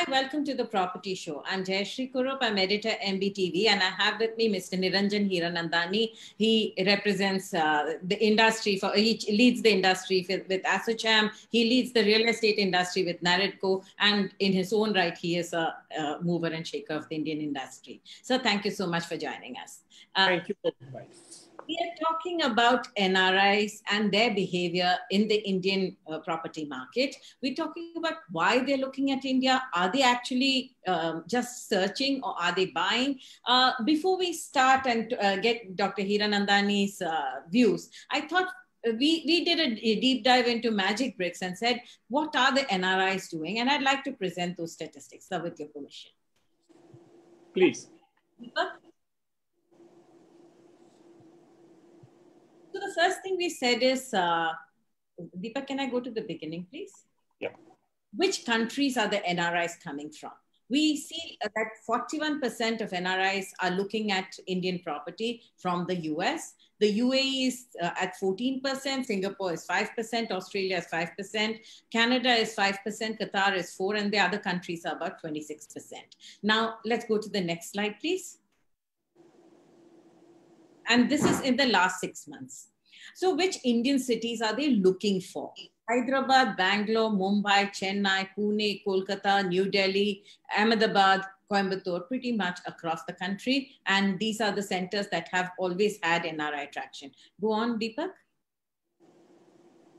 Hi, welcome to the Property Show. I'm Jayashree Kurup. I'm editor MBTV, and I have with me Mr. Niranjan Hiranandani. He represents uh, the industry for he leads the industry with, with ASSOCHAM. He leads the real estate industry with NAREDCO, and in his own right, he is a, a mover and shaker of the Indian industry. So, thank you so much for joining us. Uh, thank you we are talking about NRIs and their behavior in the Indian uh, property market. We're talking about why they're looking at India. Are they actually um, just searching or are they buying? Uh, before we start and uh, get Dr. Hiranandani's uh, views, I thought we, we did a, deep dive into Magicbricks and said, what are the NRIs doing? And I'd like to present those statistics, so with your permission. Please. The first thing we said is, uh, Deepak, can I go to the beginning, please? Yeah. Which countries are the NRIs coming from? We see that 41% of NRIs are looking at Indian property from the US. The UAE is uh, at 14%, Singapore is 5%, Australia is 5%, Canada is 5%, Qatar is 4 and the other countries are about 26%. Now, let's go to the next slide, please. And this is in the last six months. So which Indian cities are they looking for? Hyderabad, Bangalore, Mumbai, Chennai, Pune, Kolkata, New Delhi, Ahmedabad, Coimbatore, pretty much across the country. And these are the centers that have always had NRI attraction. Go on, Deepak.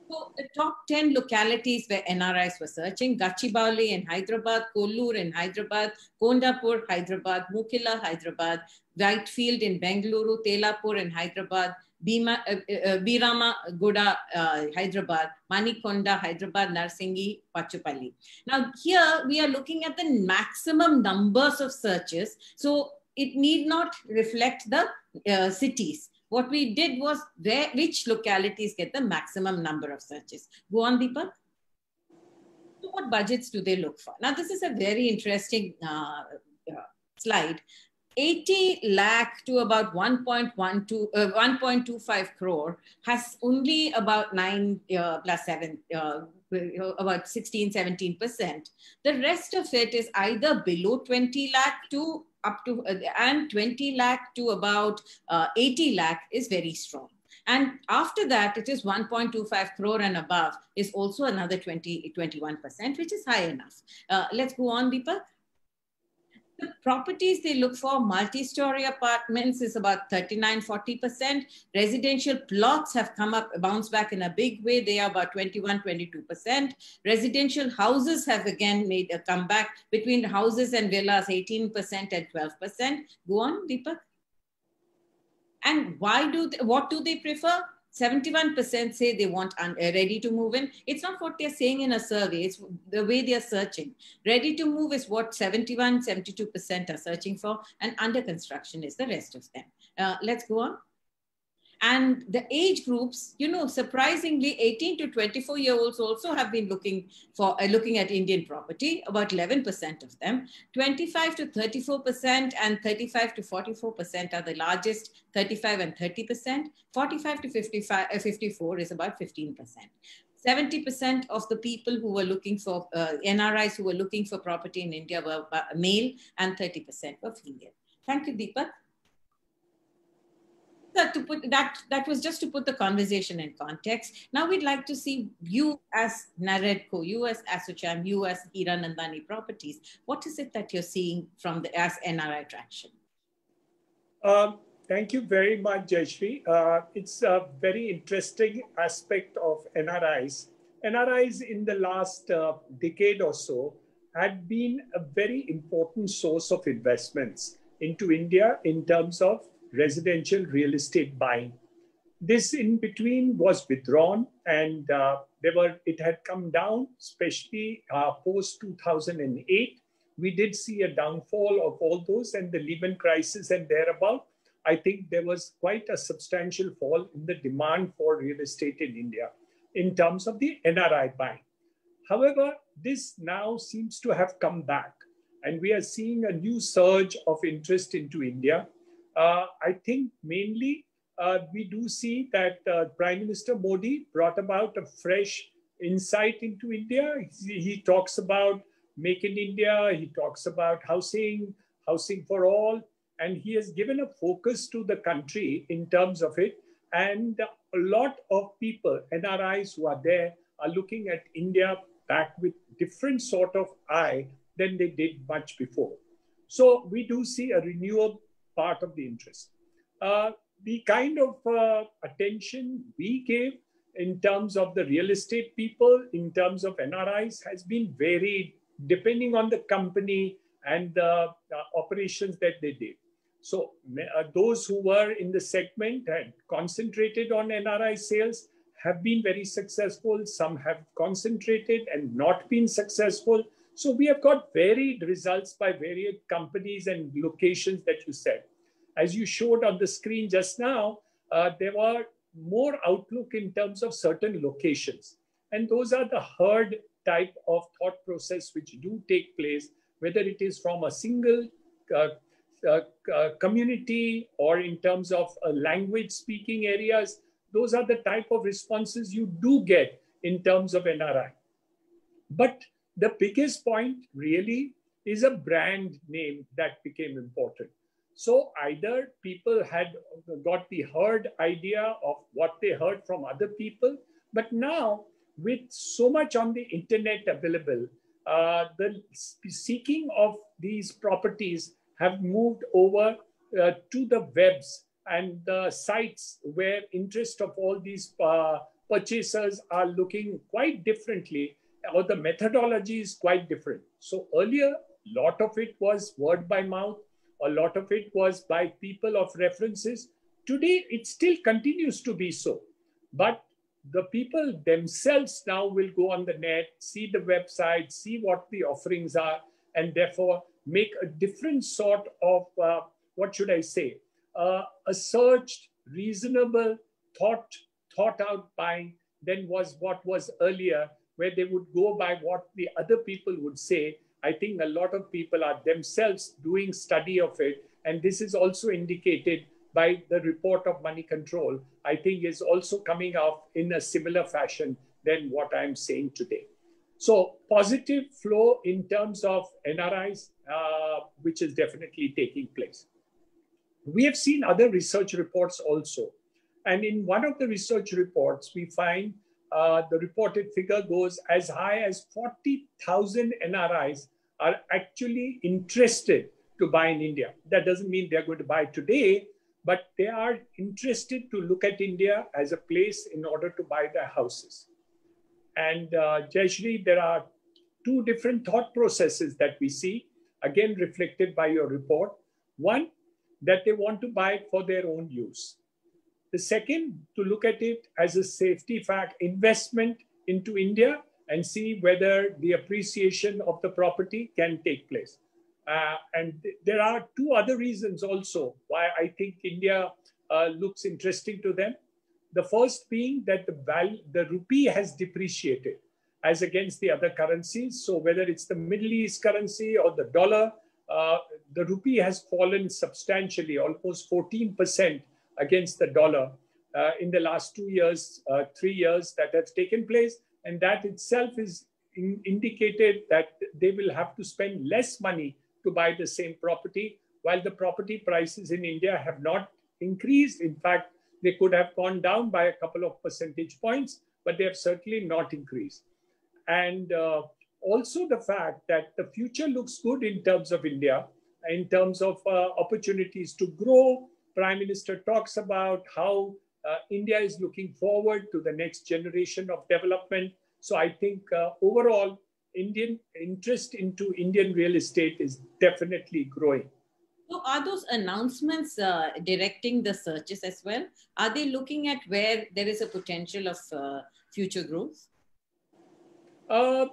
So the top 10 localities where NRIs were searching, Gachibowli in Hyderabad, Kollur in Hyderabad, Kondapur, Hyderabad, Mukilla, Hyderabad, Whitefield in Bengaluru, Tellapur in Hyderabad, Bima, uh, Birama Guda, uh, Hyderabad, Manikonda, Hyderabad, Narsingi, Pachupalli. Now here we are looking at the maximum numbers of searches. So it need not reflect the uh, cities. What we did was where, which localities get the maximum number of searches. Go on, Deepak. So what budgets do they look for? Now, this is a very interesting uh, uh, slide 80 lakh to about 1.12, uh, 1.25 crore has only about 9 uh, plus 7, uh, about 16, 17%. The rest of it is either below 20 lakh to up to, uh, and 20 lakh to about uh, 80 lakh is very strong. And after that, it is 1.25 crore and above is also another 20, 21%, which is high enough. Uh, let's go on, Deepak the properties they look for, multi-story apartments is about 39, 40%. Residential plots have come up, bounced back in a big way. They are about 21, 22%. Residential houses have again made a comeback between houses and villas, 18% and 12%. Go on, Deepak. And why do, they, what do they prefer? 71% say they want un- uh, ready to move in. It's not what they're saying in a survey, it's the way they're searching. Ready to move is what 71, 72% are searching for, and under construction is the rest of them. Uh, let's go on. And the age groups, you know, surprisingly, 18 to 24 year olds also have been looking for uh, looking at Indian property. About 11% of them, 25 to 34% and 35 to 44% are the largest. 35 and 30%. 45 to 55, uh, 54 is about 15%. 70% of the people who were looking for uh, NRIs who were looking for property in India were uh, male and 30% were female. Thank you, Deepak that to put that that was just to put the conversation in context. Now we'd like to see you as NAREDCO, you as ASSOCHAM, you as Hiranandani Properties. What is it that you're seeing from the as NRI traction? Um, thank you very much, Jayashree. Uh, it's a very interesting aspect of NRIs. NRIs in the last uh, decade or so had been a very important source of investments into India in terms of residential real estate buying. This in between was withdrawn and uh, there were, it had come down, especially uh, post 2008. We did see a downfall of all those and the Lehman crisis and thereabout. I think there was quite a substantial fall in the demand for real estate in India in terms of the NRI buying. However, this now seems to have come back and we are seeing a new surge of interest into India I think mainly uh, we do see that uh, Prime Minister Modi brought about a fresh insight into India. He, he talks about Make in India, he talks about housing, housing for all, and he has given a focus to the country in terms of it. And a lot of people, NRIs who are there, are looking at India back with different sort of eye than they did much before. So we do see a renewal part of the interest. Uh, the kind of uh, attention we gave in terms of the real estate people, in terms of NRIs, has been varied depending on the company and the uh, operations that they did. So uh, those who were in the segment and concentrated on NRI sales have been very successful. Some have concentrated and not been successful. So we have got varied results by various companies and locations that you said. As you showed on the screen just now, uh, there were more outlook in terms of certain locations. And those are the herd type of thought process which do take place, whether it is from a single uh, uh, uh, community or in terms of language speaking areas. Those are the type of responses you do get in terms of NRI. But the biggest point really is a brand name that became important. So either people had got the herd idea of what they heard from other people, but now with so much on the internet available, uh, the seeking of these properties have moved over uh, to the webs and the sites where interest of all these uh, purchasers are looking quite differently or the methodology is quite different. So earlier, a lot of it was word by mouth, a lot of it was by people of references. Today, it still continues to be so. But the people themselves now will go on the net, see the website, see what the offerings are, and therefore make a different sort of, uh, what should I say, uh, a searched, reasonable, thought, thought out buying than was what was earlier, where they would go by what the other people would say. I think a lot of people are themselves doing study of it. And this is also indicated by the report of Moneycontrol, I think is also coming out in a similar fashion than what I'm saying today. So positive flow in terms of NRIs, uh, which is definitely taking place. We have seen other research reports also. And in one of the research reports, we find uh, the reported figure goes as high as 40,000 NRIs are actually interested to buy in India. That doesn't mean they're going to buy today, but they are interested to look at India as a place in order to buy their houses. And uh, there are two different thought processes that we see, again reflected by your report. One, that they want to buy for their own use. The second, to look at it as a safety fact investment into India and see whether the appreciation of the property can take place. Uh, and th there are two other reasons also why I think India uh, looks interesting to them. The first being that the value, the rupee has depreciated as against the other currencies. So whether it's the Middle East currency or the dollar, uh, the rupee has fallen substantially, almost 14% against the dollar uh, in the last two years, uh, three years that have taken place. And that itself is in indicated that they will have to spend less money to buy the same property, while the property prices in India have not increased. In fact, they could have gone down by a couple of percentage points, but they have certainly not increased. And uh, also the fact that the future looks good in terms of India, in terms of uh, opportunities to grow. Prime Minister talks about how uh, India is looking forward to the next generation of development. So I think uh, overall, Indian interest into Indian real estate is definitely growing. So, are those announcements uh, directing the searches as well? Are they looking at where there is a potential of uh, future growth? Uh,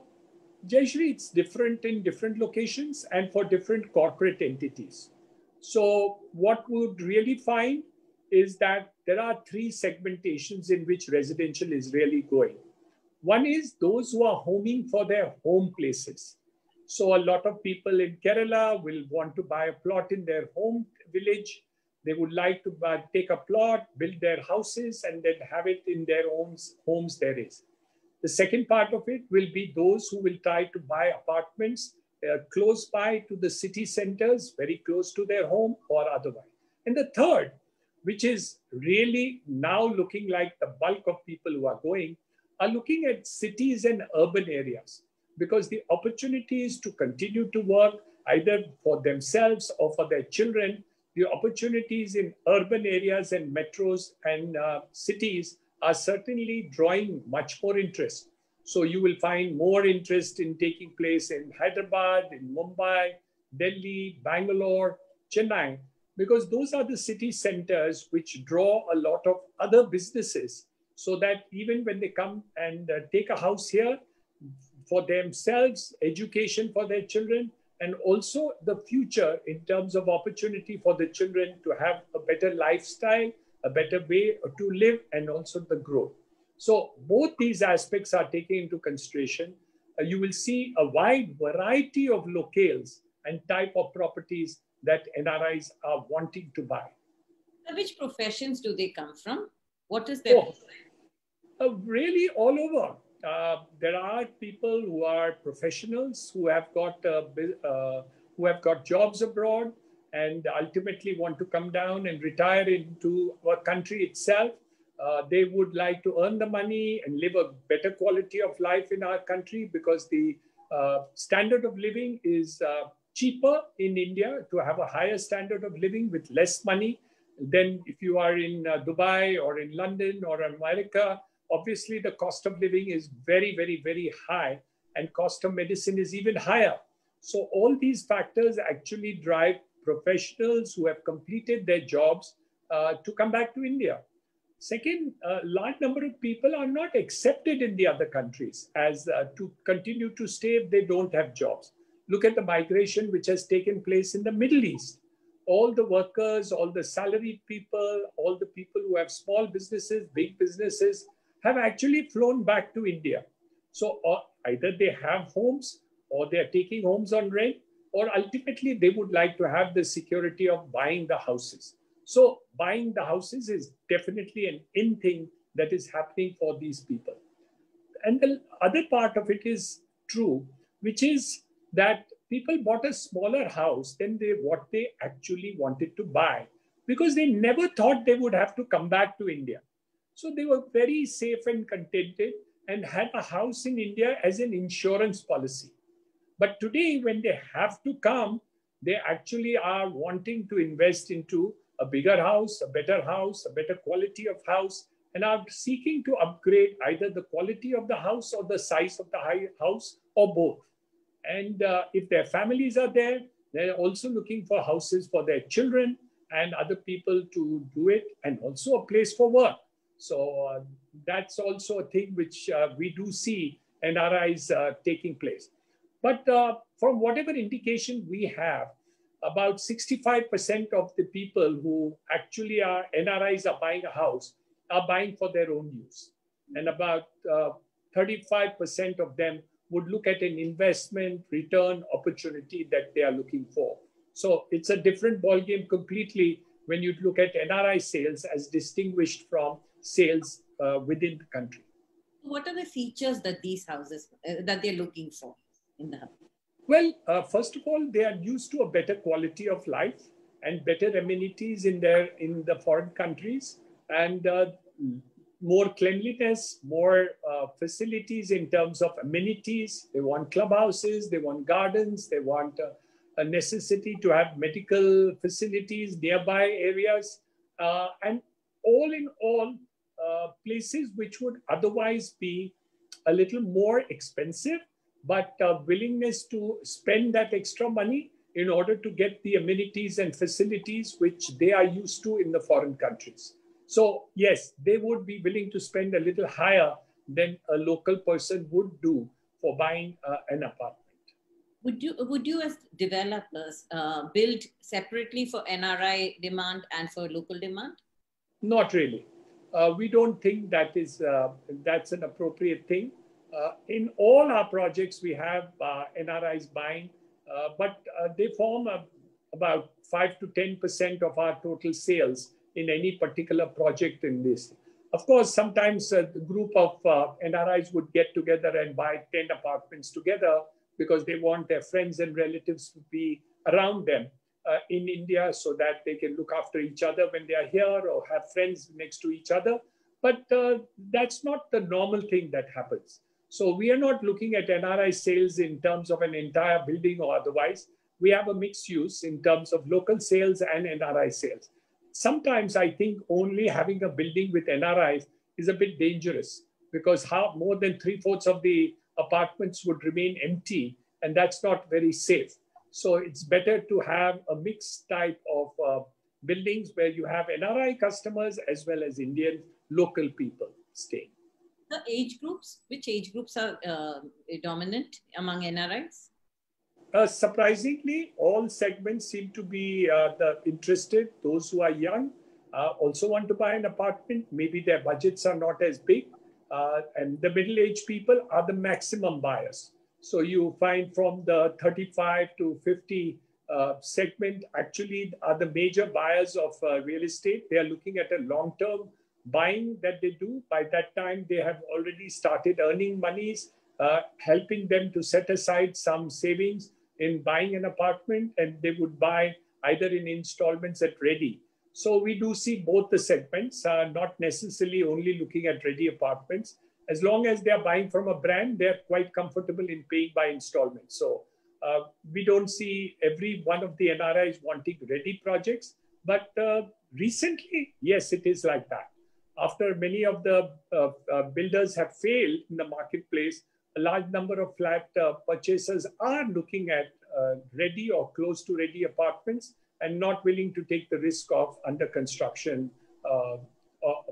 Jayashree, it's different in different locations and for different corporate entities. So, what we would really find is that there are three segmentations in which residential is really going. One is those who are homing for their home places. So a lot of people in Kerala will want to buy a plot in their home village. They would like to take a plot, build their houses, and then have it in their own homes there is. The second part of it will be those who will try to buy apartments uh, close by to the city centers, very close to their home or otherwise. And the third, which is really now looking like the bulk of people who are going, are looking at cities and urban areas because the opportunities to continue to work either for themselves or for their children, the opportunities in urban areas and metros and uh, cities are certainly drawing much more interest. So you will find more interest in taking place in Hyderabad, in Mumbai, Delhi, Bangalore, Chennai, because those are the city centers which draw a lot of other businesses so that even when they come and uh, take a house here for themselves, education for their children, and also the future in terms of opportunity for the children to have a better lifestyle, a better way to live, and also the growth. So both these aspects are taken into consideration. Uh, you will see a wide variety of locales and type of properties that NRIs are wanting to buy. Which professions do they come from? What is their oh, uh, really all over. Uh, there are people who are professionals who have got uh, uh, who have got jobs abroad and ultimately want to come down and retire into our country itself uh, they would like to earn the money and live a better quality of life in our country because the uh, standard of living is uh, cheaper in India to have a higher standard of living with less money than if you are in uh, Dubai or in London or America. Obviously, the cost of living is very, very, very high, and cost of medicine is even higher. So all these factors actually drive professionals who have completed their jobs uh, to come back to India. Second, a large number of people are not accepted in the other countries as uh, to continue to stay if they don't have jobs. Look at the migration which has taken place in the Middle East. All the workers, all the salaried people, all the people who have small businesses, big businesses have actually flown back to India. So uh, either they have homes or they are taking homes on rent, or ultimately they would like to have the security of buying the houses. So buying the houses is definitely an in thing that is happening for these people. And the other part of it is true, which is that people bought a smaller house than they what they actually wanted to buy because they never thought they would have to come back to India. So they were very safe and contented and had a house in India as an insurance policy. But today, when they have to come, they actually are wanting to invest into a bigger house, a better house, a better quality of house, and are seeking to upgrade either the quality of the house or the size of the house or both. And uh, if their families are there, they're also looking for houses for their children and other people to do it, and also a place for work. So uh, that's also a thing which uh, we do see NRIs uh, taking place. But uh, from whatever indication we have, about 65% of the people who actually are NRIs are buying a house are buying for their own use. And about 35% uh, of them would look at an investment return opportunity that they are looking for. So it's a different ballgame completely when you look at NRI sales as distinguished from sales uh, within the country. What are the features that these houses uh, that they're looking for in the house? Well, uh, first of all, they are used to a better quality of life and better amenities in their in the foreign countries and uh, more cleanliness, more uh, facilities in terms of amenities. They want clubhouses, they want gardens, they want uh, a necessity to have medical facilities nearby areas, uh, and all in all, uh, places which would otherwise be a little more expensive but uh, willingness to spend that extra money in order to get the amenities and facilities which they are used to in the foreign countries. So, yes, they would be willing to spend a little higher than a local person would do for buying uh, an apartment. Would you, would you as developers uh, build separately for NRI demand and for local demand? Not really. Uh, we don't think that is uh, that's an appropriate thing. Uh, in all our projects, we have uh, NRIs buying, uh, but they form a, about 5 to 10% of our total sales in any particular project in this. Of course, sometimes a group of uh, NRIs would get together and buy 10 apartments together because they want their friends and relatives to be around them uh, in India so that they can look after each other when they are here or have friends next to each other. But uh, that's not the normal thing that happens. So we are not looking at NRI sales in terms of an entire building or otherwise. We have a mixed use in terms of local sales and NRI sales. Sometimes I think only having a building with NRIs is a bit dangerous because how more than three fourths of the apartments would remain empty, and that's not very safe. So it's better to have a mixed type of uh, buildings where you have NRI customers as well as Indian local people staying. The age groups, which age groups are uh, dominant among NRIs? Uh, surprisingly, all segments seem to be uh, the interested. Those who are young uh, also want to buy an apartment. Maybe their budgets are not as big. Uh, and the middle-aged people are the maximum buyers. So you find from the 35 to 50 uh, segment actually are the major buyers of uh, real estate. They are looking at a long-term buying that they do. By that time, they have already started earning monies, uh, helping them to set aside some savings in buying an apartment, and they would buy either in installments at ready. So we do see both the segments, uh, not necessarily only looking at ready apartments. As long as they are buying from a brand, they're quite comfortable in paying by installments. So uh, we don't see every one of the NRIs wanting ready projects, but uh, recently, yes, it is like that. After many of the uh, uh, builders have failed in the marketplace, a large number of flat uh, purchasers are looking at ready or close to ready apartments and not willing to take the risk of under construction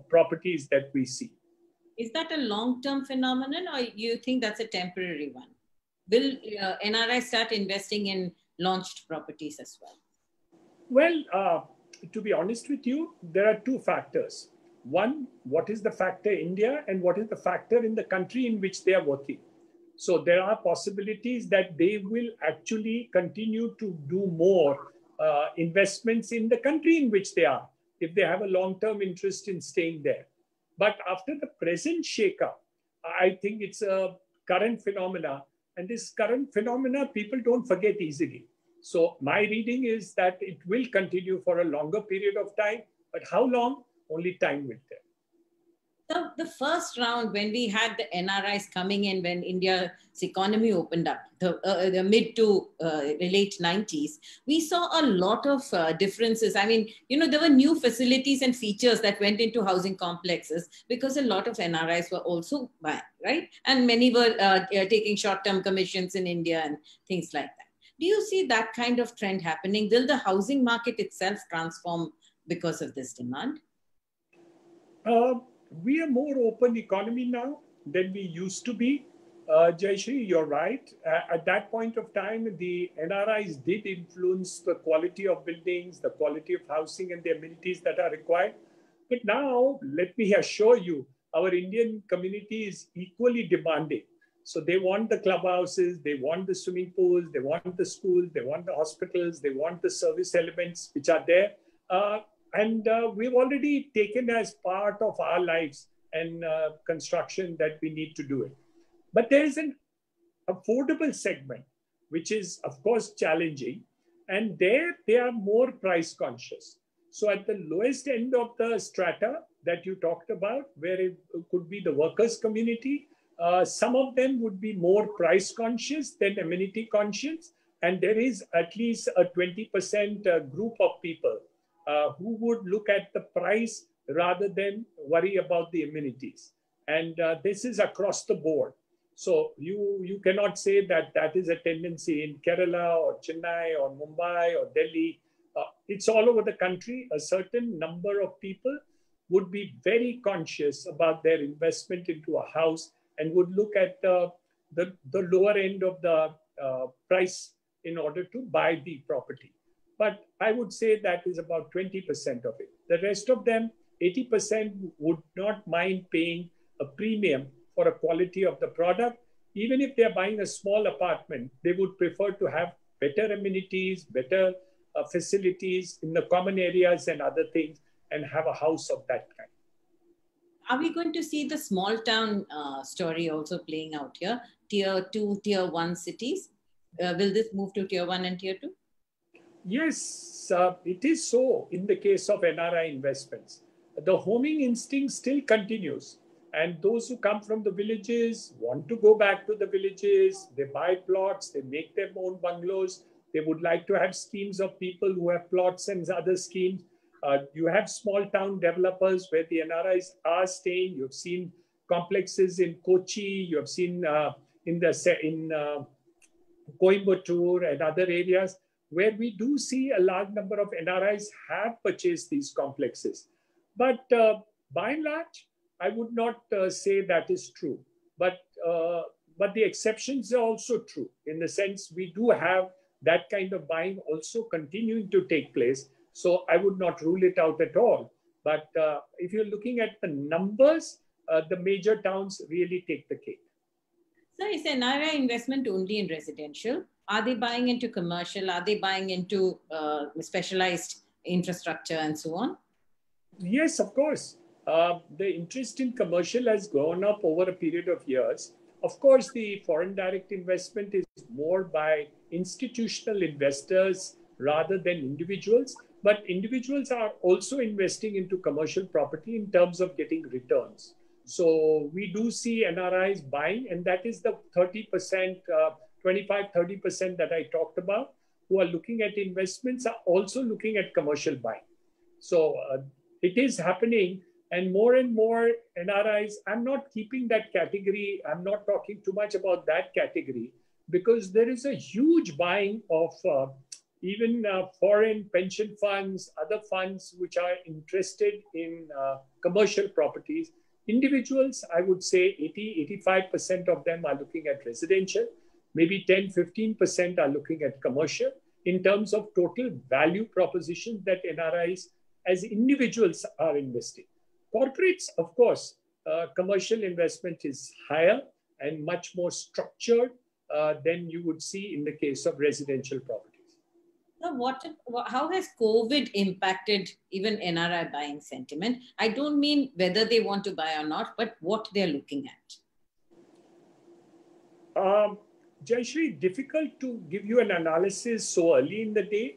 properties that we see. Is that a long-term phenomenon or you think that's a temporary one? Will uh, NRI start investing in launched properties as well? Well, uh, to be honest with you, there are two factors. One, what is the factor India and what is the factor in the country in which they are working? So there are possibilities that they will actually continue to do more uh, investments in the country in which they are, if they have a long-term interest in staying there. But after the present shakeup, I think it's a current phenomena. And this current phenomena, people don't forget easily. So my reading is that it will continue for a longer period of time. But how long? Only time will tell the, first round when we had the NRIs coming in when India's economy opened up, the, uh, the mid to uh, late 90s, we saw a lot of uh, differences. I mean, you know, there were new facilities and features that went into housing complexes because a lot of NRIs were also buying, right? And many were uh, taking short term commissions in India and things like that. Do you see that kind of trend happening? Will the housing market itself transform because of this demand? Uh, we are more open economy now than we used to be. Uh, Jayashree, you're right. Uh, at that point of time, the NRIs did influence the quality of buildings, the quality of housing, and the amenities that are required. But now, let me assure you, our Indian community is equally demanding. So they want the clubhouses, they want the swimming pools, they want the schools, they want the hospitals, they want the service elements which are there. Uh, and uh, we've already taken as part of our lives and uh, construction that we need to do it. But there is an affordable segment, which is, of course, challenging. And there they are more price conscious. So at the lowest end of the strata that you talked about, where it could be the workers' community, uh, some of them would be more price conscious than amenity conscious. And there is at least a 20% uh, group of people uh, who would look at the price rather than worry about the amenities. And uh, this is across the board. So you, you cannot say that that is a tendency in Kerala or Chennai or Mumbai or Delhi. Uh, it's all over the country. A certain number of people would be very conscious about their investment into a house and would look at uh, the, the lower end of the uh, price in order to buy the property. But I would say that is about 20% of it. The rest of them, 80% would not mind paying a premium for a quality of the product. Even if they're buying a small apartment, they would prefer to have better amenities, better uh, facilities in the common areas and other things, and have a house of that kind. are we going to see the small town uh, story also playing out here? Tier two, tier one cities. Uh, will this move to tier one and tier two? Yes, uh, it is so in the case of NRI investments. The homing instinct still continues. And those who come from the villages want to go back to the villages. They buy plots, they make their own bungalows. They would like to have schemes of people who have plots and other schemes. Uh, you have small town developers where the NRIs are staying. You've seen complexes in Kochi. You have seen uh, in the in uh, Coimbatore and other areas where we do see a large number of NRIs have purchased these complexes. But uh, by and large, I would not uh, say that is true. But uh, but the exceptions are also true in the sense we do have that kind of buying also continuing to take place. So I would not rule it out at all. But uh, if you're looking at the numbers, uh, the major towns really take the cake. So is NRI investment only in residential? Are they buying into commercial? Are they buying into uh, specialized infrastructure and so on? Yes, of course. Uh, the interest in commercial has gone up over a period of years. Of course, the foreign direct investment is more by institutional investors rather than individuals. But individuals are also investing into commercial property in terms of getting returns. So we do see NRIs buying, and that is the 30%, uh, 25, 30% that I talked about, who are looking at investments are also looking at commercial buying. So uh, it is happening, and more and more NRIs, I'm not keeping that category, I'm not talking too much about that category because there is a huge buying of uh, even uh, foreign pension funds, other funds which are interested in uh, commercial properties. Individuals, I would say 80, 85% of them are looking at residential. Maybe 10, 15% are looking at commercial in terms of total value proposition that NRIs as individuals are investing. Corporates, of course, uh, commercial investment is higher and much more structured uh, than you would see in the case of residential properties. Now, what, how has COVID impacted even NRI buying sentiment? I don't mean whether they want to buy or not, but what they're looking at. Um, Jayashree, difficult to give you an analysis so early in the day.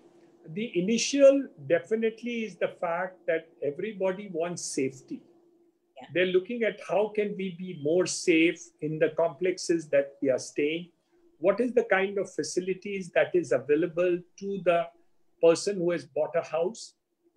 The initial definitely is the fact that everybody wants safety. Yeah. They're looking at how can we be more safe in the complexes that we are staying what is the kind of facilities that is available to the person who has bought a house?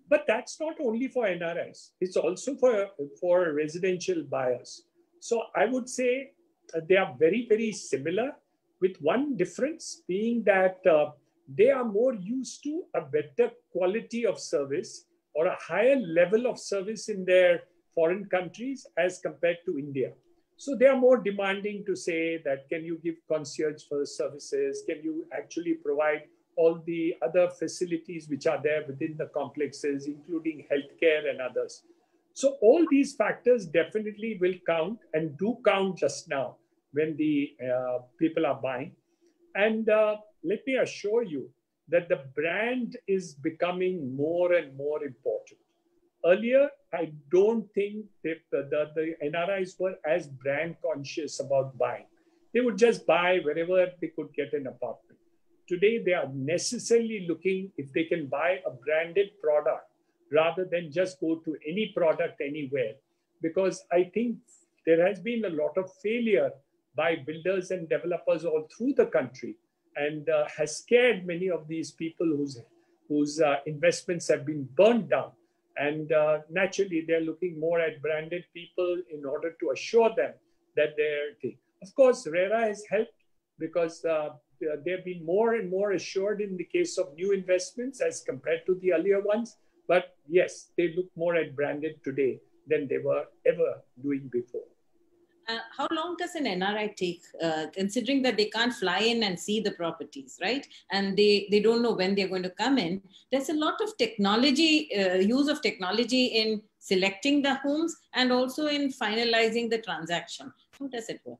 But that's not only for nris it's also for for residential buyers. So i would say uh, they are very very similar with one difference being that uh, they are more used to a better quality of service or a higher level of service in their foreign countries as compared to india so they are more demanding to say that can you give concierge for services? Can you actually provide all the other facilities which are there within the complexes, including healthcare and others? So all these factors definitely will count and do count just now when the uh, people are buying. And uh, let me assure you that the brand is becoming more and more important. Earlier, I don't think that the, the, the NRIs were as brand conscious about buying. They would just buy wherever they could get an apartment. Today, they are necessarily looking if they can buy a branded product rather than just go to any product anywhere. Because I think there has been a lot of failure by builders and developers all through the country and uh, has scared many of these people whose, whose uh, investments have been burned down and uh, naturally, they're looking more at branded people in order to assure them that they're. Of course, RERA has helped because uh, they've been more and more assured in the case of new investments as compared to the earlier ones. But yes, they look more at branded today than they were ever doing before. Uh, how long does an NRI take, uh, considering that they can't fly in and see the properties, right? And they, they don't know when they're going to come in. There's a lot of technology, uh, use of technology in selecting the homes and also in finalizing the transaction. How does it work?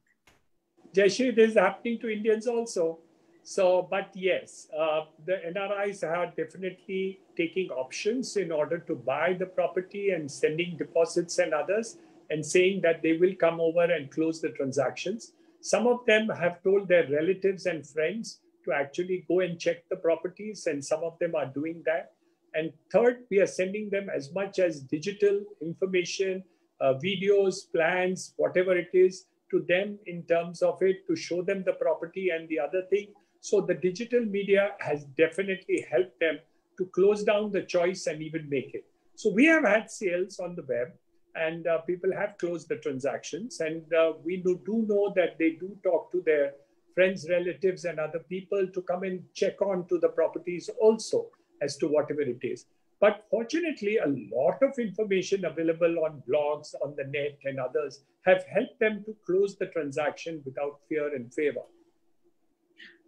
Jayashree, this is happening to Indians also. So, but yes, uh, the NRIs are definitely taking options in order to buy the property and sending deposits and others and saying that they will come over and close the transactions. Some of them have told their relatives and friends to actually go and check the properties, and some of them are doing that. And third, we are sending them as much as digital information, uh, videos, plans, whatever it is, to them in terms of it to show them the property and the other thing. So the digital media has definitely helped them to close down the choice and even make it. So we have had sales on the web and uh, people have closed the transactions. And uh, we do, do know that they do talk to their friends, relatives, and other people to come and check on to the properties also as to whatever it is. But fortunately, a lot of information available on blogs, on the net, and others have helped them to close the transaction without fear and favor.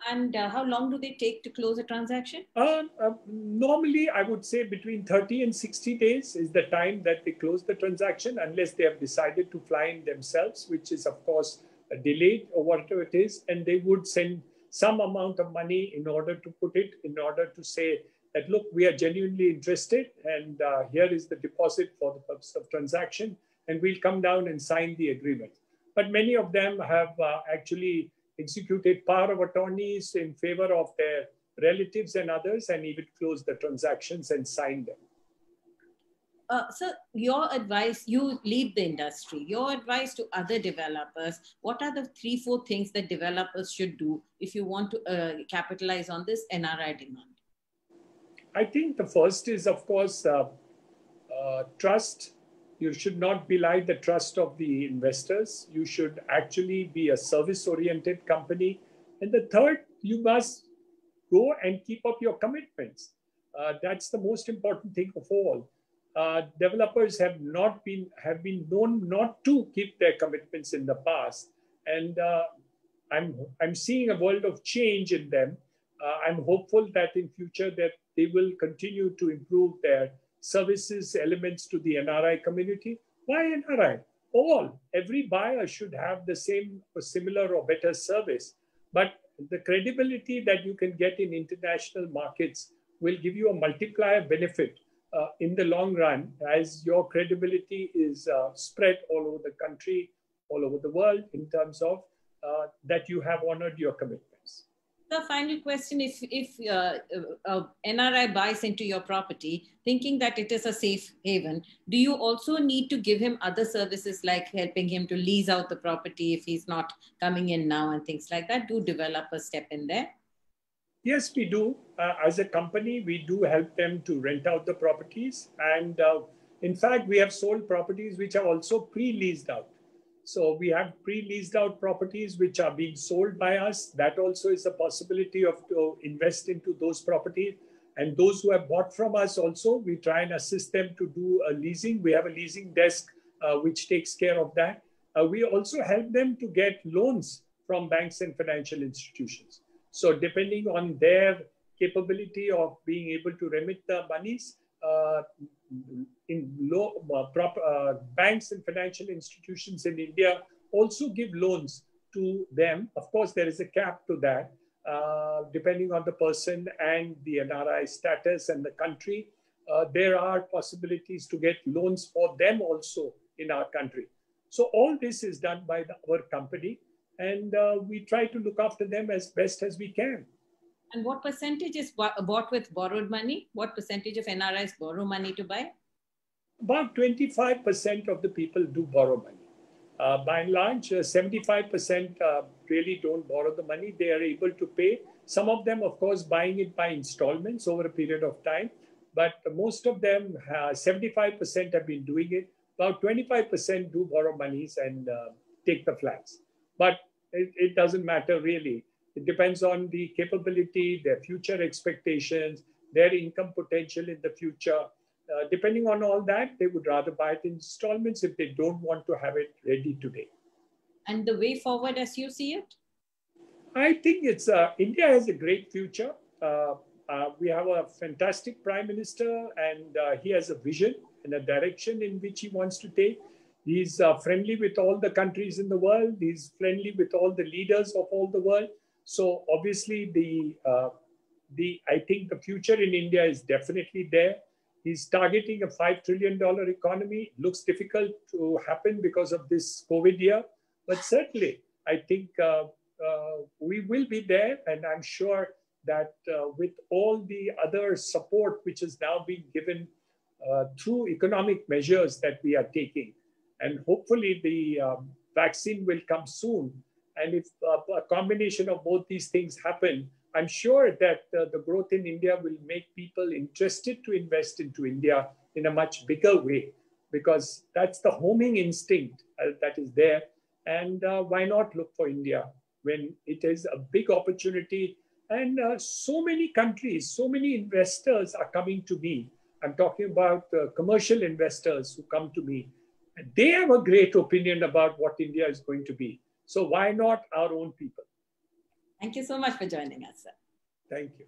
And uh, how long do they take to close a transaction? Uh, uh, normally, I would say between 30 and 60 days is the time that they close the transaction, unless they have decided to fly in themselves, which is, of course, a delayed or whatever it is. And they would send some amount of money in order to put it, in order to say that, look, we are genuinely interested, and uh, here is the deposit for the purpose of transaction, and we'll come down and sign the agreement. But many of them have uh, actually executed power of attorneys in favor of their relatives and others and even closed the transactions and signed them. Uh, so your advice you lead the industry your advice to other developers what are the three four things that developers should do if you want to uh, capitalize on this nri demand i think the first is of course uh, uh trust you should not belie the trust of the investors. You should actually be a service oriented company. And the third, you must go and keep up your commitments. Uh, that's the most important thing of all. Uh, developers have not been have been known not to keep their commitments in the past, and uh, I'm I'm seeing a world of change in them. Uh, I'm hopeful that in future that they will continue to improve their services elements to the NRI community. Why NRI? All, every buyer should have the same or similar or better service. But the credibility that you can get in international markets will give you a multiplier benefit uh, in the long run as your credibility is uh, spread all over the country, all over the world in terms of uh, that you have honored your commitment the final question if if uh, uh, nri buys into your property thinking that it is a safe haven do you also need to give him other services like helping him to lease out the property if he's not coming in now and things like that? Do developers step in there? Yes we do. Uh, as a company we do help them to rent out the properties. And uh, in fact we have sold properties which are also pre-leased out so we have pre-leased out properties which are being sold by us. That also is a possibility of to invest into those properties. And those who have bought from us also, we try and assist them to do a leasing. We have a leasing desk uh, which takes care of that. Uh, we also help them to get loans from banks and financial institutions. So depending on their capability of being able to remit the monies, uh, in low, uh, prop, uh, banks and financial institutions in India also give loans to them. Of course, there is a cap to that, uh, depending on the person and the NRI status and the country. There are possibilities to get loans for them also in our country. So all this is done by the, our company, and uh, we try to look after them as best as we can. And what percentage is bought with borrowed money? What percentage of NRIs borrow money to buy? About 25% of the people do borrow money. Uh, by and large, uh, 75% uh, really don't borrow the money. They are able to pay. Some of them, of course, buying it by installments over a period of time. But most of them, 75% have been doing it. About 25% do borrow monies and uh, take the flats. But it, it doesn't matter really it depends on the capability, their future expectations, their income potential in the future. Uh, depending on all that, they would rather buy it in installments if they don't want to have it ready today. And the way forward as you see it? I think it's uh, India has a great future. Uh, uh we have a fantastic prime minister, and uh, he has a vision and a direction in which he wants to take. He's uh, friendly with all the countries in the world. He's friendly with all the leaders of all the world. So obviously, the uh, the I think the future in India is definitely there. He's targeting a $5 trillion economy. Looks difficult to happen because of this COVID year, but certainly I think uh, uh, we will be there. And I'm sure that uh, with all the other support which is now being given uh, through economic measures that we are taking, and hopefully the um, vaccine will come soon. And if uh, a combination of both these things happen, I'm sure that uh, the growth in India will make people interested to invest into India in a much bigger way because that's the homing instinct uh, that is there. And uh, why not look for India when it is a big opportunity? And uh, so many countries, so many investors are coming to me. I'm talking about uh, commercial investors who come to me. They have a great opinion about what India is going to be. So why not our own people? Thank you so much for joining us, sir. Thank you.